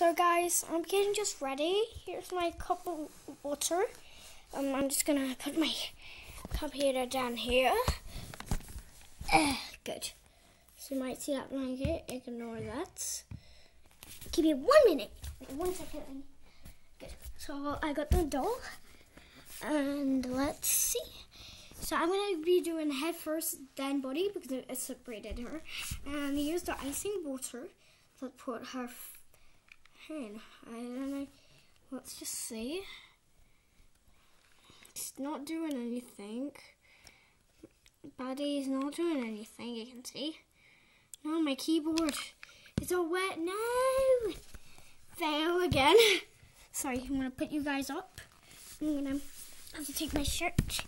So guys, I'm getting just ready. Here's my cup of water. Um, I'm just gonna put my computer down here. Uh, good. So you might see that blanket. Ignore that. Give me one minute. One second. Good. So I got the doll. And let's see. So I'm gonna be doing head first, then body because it separated her. And use the icing water to put her in. I don't know. Let's just see. It's not doing anything. Body is not doing anything. You can see. No, my keyboard It's all wet. No, fail again. Sorry, I'm gonna put you guys up. I'm gonna have to take my shirt